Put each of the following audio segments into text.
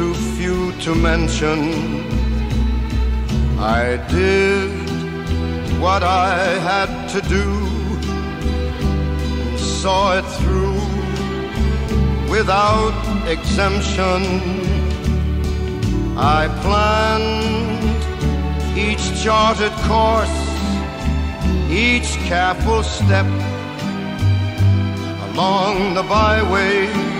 too few to mention. I did what I had to do, and saw it through without exemption. I planned each charted course, each careful step along the byway,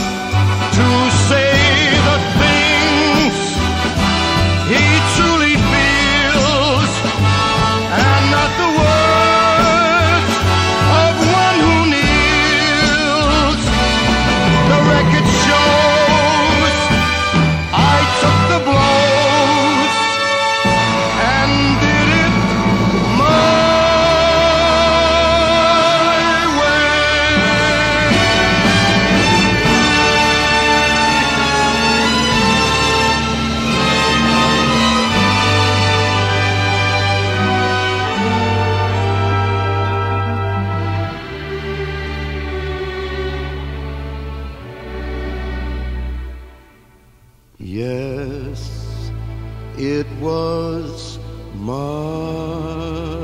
yes, it was mine.